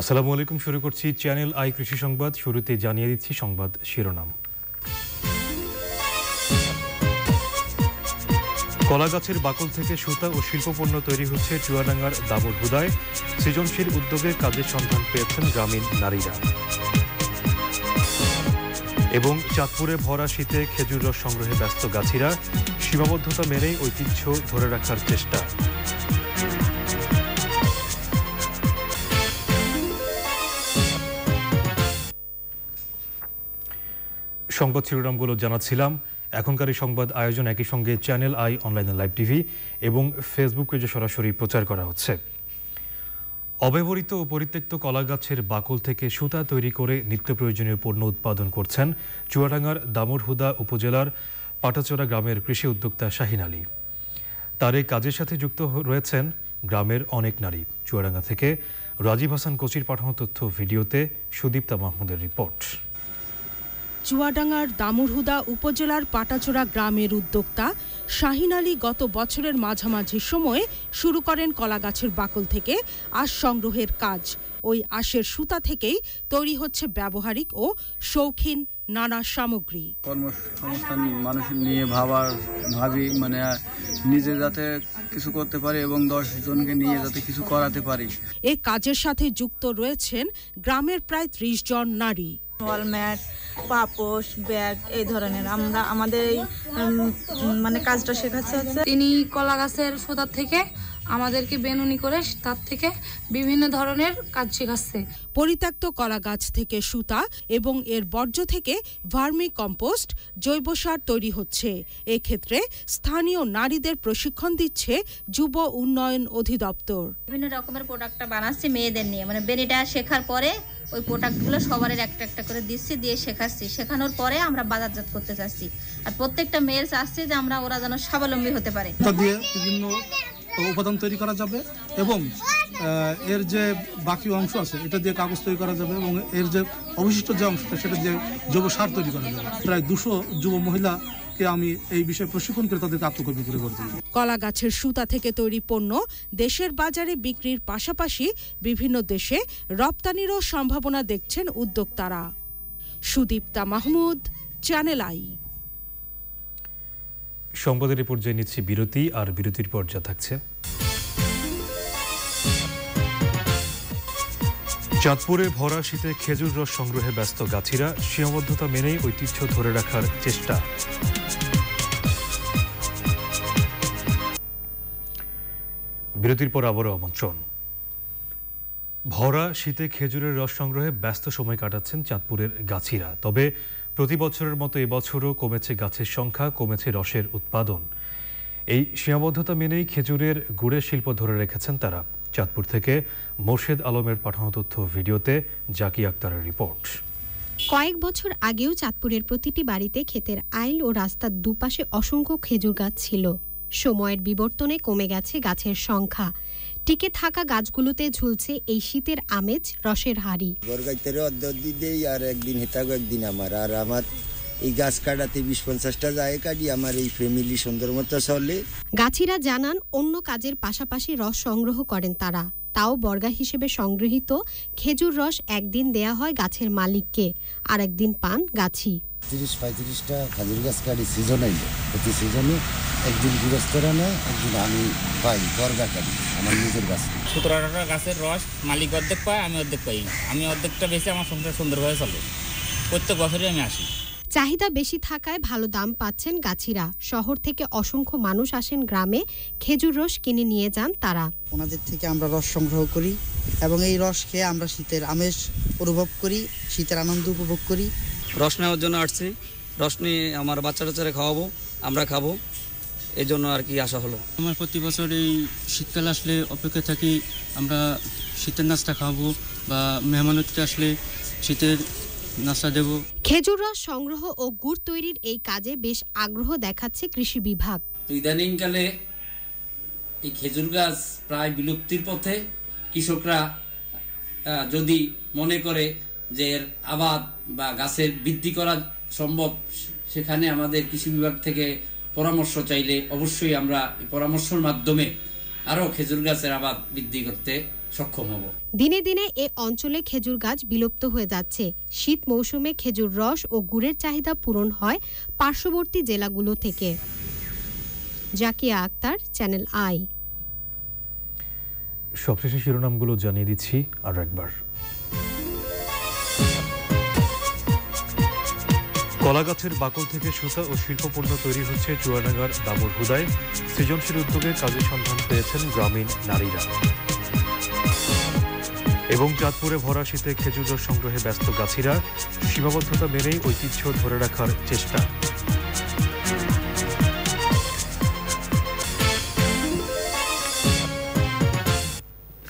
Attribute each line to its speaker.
Speaker 1: আসসালামু আলাইকুম, শুরু করছি চ্যানেল আই কৃষি সংবাদ। শুরুতে জানিয়ে দিচ্ছি সংবাদ শিরোনাম। কলা গাছের বাকল থেকে সুতা ও শিল্পপণ্য তৈরি হচ্ছে চুয়াডাঙ্গার দামুর হুদায় সৃজনশীল উদ্যোগে কাজের সন্ধান পেয়েছেন গ্রামীণ নারীরা। এবং চাঁদপুরে ভরা শীতে খেজুর রস সংগ্রহে ব্যস্ত গাছিরা। সীমাবদ্ধতা মেনেই ঐতিহ্য ধরে রাখার চেষ্টা। সংবাদ শিরোনামগুলো জানাচ্ছিলাম। এখনকার এই সংবাদ আয়োজন একই সঙ্গে চ্যানেল আই অনলাইনে লাইভ টিভি এবং ফেসবুক পেজে সরাসরি প্রচার করা হচ্ছে। অব্যবহৃত ও পরিত্যক্ত কলা গাছের বাকল থেকে সুতা তৈরি করে নিত্য প্রয়োজনীয় পণ্য উৎপাদন করছেন চুয়াডাঙ্গার দামুরহুদা উপজেলার পাটাচোরা গ্রামের কৃষি উদ্যোক্তা শাহিন আলী। তার এই কাজের সাথে যুক্ত রয়েছেন গ্রামের অনেক নারী। চুয়াডাঙ্গা থেকে রাজীব হাসান কোচির পাঠানো তথ্য ভিডিওতে সুদীপ্তা মাহমুদের রিপোর্ট।
Speaker 2: চুয়াডাঙ্গার দামুরহুদা উপজেলার পাটাচোরা গ্রামের উদ্যোক্তা শাহিন আলী গত বছরের মাঝামাঝি সময়ে শুরু করেন কলাগাছের বাকল থেকে আঁশ সংগ্রহের কাজ। ওই আঁশের সুতা থেকেই তৈরি হচ্ছে ব্যবহারিক ও শৌখিন নানা সামগ্রী।
Speaker 3: কর্মসংস্থান মানুষ নিয়ে ভাবার ভাবি মানে নিজে যাতে কিছু করতে পারি এবং দশ জনকে নিয়ে যাতে কিছু করাতে পারি।
Speaker 2: এ কাজের সাথে যুক্ত রয়েছেন গ্রামের প্রায় ত্রিশ জন নারী।
Speaker 4: ওয়ালম্যাট পাপোশ ব্যাগ এই ধরনের। আমরা আমাদের এই মানে কাজটা শেখাচ্ছে হচ্ছে
Speaker 5: তিনি কলা গাছের সুতার থেকে আমাদেরকে বেনুনি করে তার থেকে বিভিন্ন ধরনের কাজ শেখাচ্ছে।
Speaker 2: পরিত্যক্ত কলা গাছ থেকে সুতা এবং এর বর্জ্য থেকে ভার্মি কম্পোস্ট জৈব সার তৈরি হচ্ছে। এক্ষেত্রে স্থানীয় নারীদের প্রশিক্ষণ দিচ্ছে যুব উন্নয়ন অধিদপ্তর।
Speaker 6: বিভিন্ন রকমের প্রোডাক্টটা বানাচ্ছি মেয়েদের নিয়ে। মানে বেনিটা শেখার পরে ওই প্রোডাক্টগুলো সবার একটা একটা করে দিচ্ছি, দিয়ে শেখাচ্ছি। শেখানোর পরে আমরা বাজারজাত করতে চাচ্ছি। আর প্রত্যেকটা মেয়ের চাচ্ছি যে আমরা ওরা যেন স্বাবলম্বী হতে পারে।
Speaker 7: বিভিন্ন উপাদান তৈরি করা যাবে এবং এর যে বাকি অংশ আছে এটা দিয়ে কাগজ তৈরি করা যাবে এবং এর যে অবশিষ্ট যে অংশটা সেটা দিয়ে জৈব সার তৈরি করা যাবে। প্রায় দুশো যুব মহিলাকে আমি এই বিষয়ে প্রশিক্ষণ করে তাদেরকে আত্মকর্মী করে গড়ে তুলব।
Speaker 2: কলা গাছের সুতা থেকে তৈরি পণ্য দেশের বাজারে বিক্রির পাশাপাশি বিভিন্ন দেশে রপ্তানিরও সম্ভাবনা দেখছেন উদ্যোক্তারা। সুদীপ্তা মাহমুদ চ্যানেল আই
Speaker 1: সংবাদের এই পর্যায়ে নিচ্ছি বিরতি আর বিরতির পর্যায়ে থাকছে। চাঁদপুরে ভরা শীতে খেজুর রস সংগ্রহে ব্যস্ত গাছিরা সীমাবদ্ধতা মেনেই ঐতিহ্য ধরে রাখার চেষ্টা। বিরতির পর আবারও আমন্ত্রণ। ভরা শীতে খেজুরের রস সংগ্রহে ব্যস্ত সময় কাটাচ্ছেন চাঁদপুরের গাছিরা তবে প্রতি বছরের মতো এবছরও কমেছে গাছের সংখ্যা, কমেছে রসের উৎপাদন। এই সীমাবদ্ধতা মেনেই খেজুরের গুড়ের শিল্প ধরে রেখেছেন তারা। চাঁদপুর থেকে মোর্শেদ আলমের পাঠানো তথ্য ভিডিওতে জাকি আক্তারের রিপোর্ট।
Speaker 8: কয়েক বছর আগেও চাঁদপুরের প্রতিটি বাড়িতে ক্ষেতের আইল ও রাস্তার দুপাশে অসংখ্য খেজুর গাছ ছিল। সময়ের বিবর্তনে কমে গেছে গাছের সংখ্যা। টিকে থাকা গাছগুলোতে ঝুলছে এই শীতের আমেজ রসের হাড়ি।
Speaker 9: আর একদিন হেতাগো একদিন আমার। আর আমার এই গাছ কাটাতে বিশ পঞ্চাশটা যায় কাটি আমার এই ফ্যামিলি সুন্দর মতো চলে।
Speaker 8: গাছিরা জানান অন্য কাজের পাশাপাশি রস সংগ্রহ করেন তারা। তাও বর্গা হিসেবে সংগৃহীত। খেজুর রস একদিন দেয়া হয় গাছের মালিককে আর একদিন পান গাছি।
Speaker 9: তিরিশ পঁয়ত্রিশটা খাজুর গাছ কাটি সিজন আইলে প্রতি সিজনে একদিন গৃহস্থরা নেয় একদিন আমি পাই বর্গা কাটি আমার নিজের গাছ।
Speaker 10: সতেরো গাছের রস মালিক অর্ধেক পায় আমি অর্ধেক পাই। আমি অর্ধেকটা বেশি আমার সংসার সুন্দরভাবে চলে। প্রত্যেক বছরই আমি আসি।
Speaker 8: চাহিদা বেশি থাকায় ভালো দাম পাচ্ছেন গাছিরা। শহর থেকে অসংখ্য মানুষ আসেন গ্রামে খেজুর রস কিনে নিয়ে যান তারা।
Speaker 11: ওনাদের থেকে আমরা রস সংগ্রহ করি এবং এই রস খেয়ে আমরা শীতের আমেজ অনুভব করি শীতের আনন্দ উপভোগ করি।
Speaker 12: রস নেওয়ার জন্য আসছি। রস নিয়ে আমার বাচ্চা টাচ্চারা খাওয়াবো আমরা খাব। এই জন্য আর কি আসা হলো।
Speaker 13: আমার প্রতি বছর এই শীতকাল আসলে অপেক্ষা থাকি আমরা শীতের নাস্তা খাওয়াবো বা মেহমান আসলে শীতের দেবো।
Speaker 8: খেজুর রস সংগ্রহ ও গুড় তৈরির এই কাজে বেশ আগ্রহ দেখাচ্ছে কৃষি বিভাগ।
Speaker 14: তো ইদানিংকালে এই খেজুর গাছ প্রায় বিলুপ্তির পথে কৃষকরা যদি মনে করে যে এর আবাদ বা গাছের বৃদ্ধি করা সম্ভব সেখানে আমাদের কৃষি বিভাগ থেকে পরামর্শ চাইলে অবশ্যই আমরা এই পরামর্শের মাধ্যমে আরও খেজুর গাছের আবাদ বৃদ্ধি করতে সক্ষম হব।
Speaker 8: দিনে দিনে এ অঞ্চলে খেজুর গাছ বিলুপ্ত হয়ে যাচ্ছে। শীত মৌসুমে খেজুর রস ও গুড়ের চাহিদা পূরণ হয় পার্শ্ববর্তী জেলাগুলো থেকে। Zakia Akter channel I.
Speaker 1: সবশেষে শিরোনামগুলো জানিয়ে দিচ্ছি আর একবার। কলা গাছের বাকল থেকে সুতা ও শিল্পপণ্য তৈরি হচ্ছে চুয়াডাঙ্গার দামুর হুদায়। সৃজনশীল উদ্যোগে কাজের সন্ধান পেয়েছেন গ্রামীণ নারীরা। এবং চাঁদপুরে ভরা শীতে খেজুর সংগ্রহে ব্যস্ত গাছিরা সীমাবদ্ধতা মেনেই ঐতিহ্য ধরে রাখার চেষ্টা।